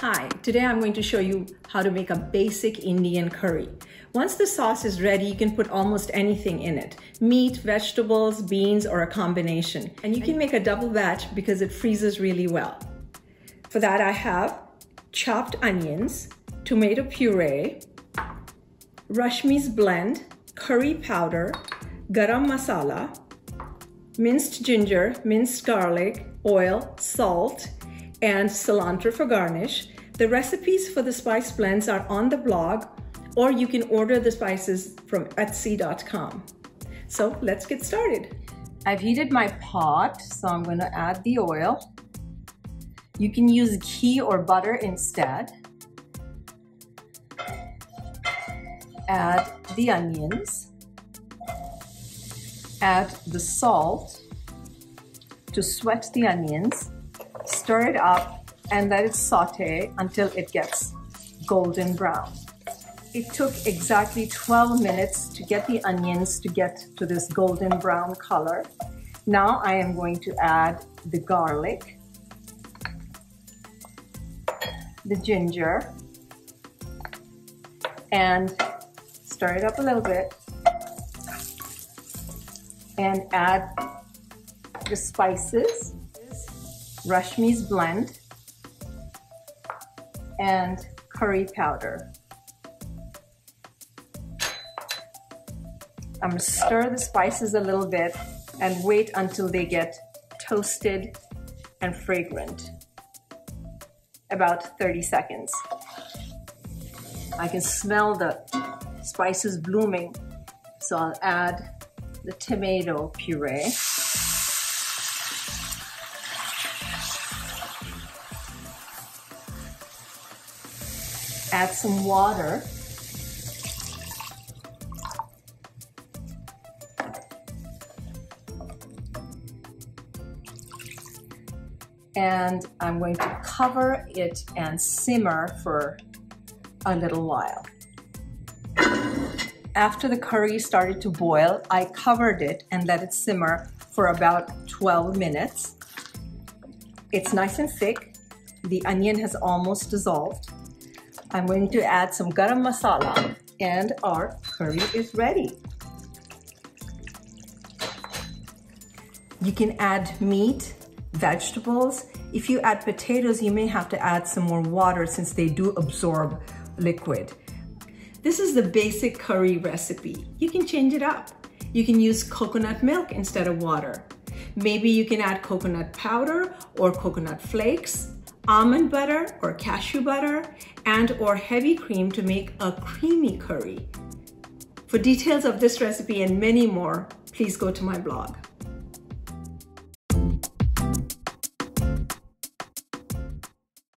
Hi, today I'm going to show you how to make a basic Indian curry. Once the sauce is ready, you can put almost anything in it. Meat, vegetables, beans, or a combination. And you can make a double batch because it freezes really well. For that I have chopped onions, tomato puree, Rashmi's blend, curry powder, garam masala, minced ginger, minced garlic, oil, salt, and cilantro for garnish. The recipes for the spice blends are on the blog, or you can order the spices from etsy.com. So let's get started. I've heated my pot, so I'm gonna add the oil. You can use ghee or butter instead. Add the onions. Add the salt to sweat the onions stir it up and let it saute until it gets golden brown. It took exactly 12 minutes to get the onions to get to this golden brown color. Now I am going to add the garlic, the ginger, and stir it up a little bit and add the spices Rashmi's blend, and curry powder. I'm gonna stir the spices a little bit and wait until they get toasted and fragrant. About 30 seconds. I can smell the spices blooming, so I'll add the tomato puree. Add some water. And I'm going to cover it and simmer for a little while. After the curry started to boil, I covered it and let it simmer for about 12 minutes. It's nice and thick. The onion has almost dissolved. I'm going to add some garam masala and our curry is ready. You can add meat, vegetables. If you add potatoes, you may have to add some more water since they do absorb liquid. This is the basic curry recipe. You can change it up. You can use coconut milk instead of water. Maybe you can add coconut powder or coconut flakes almond butter or cashew butter and or heavy cream to make a creamy curry. For details of this recipe and many more, please go to my blog.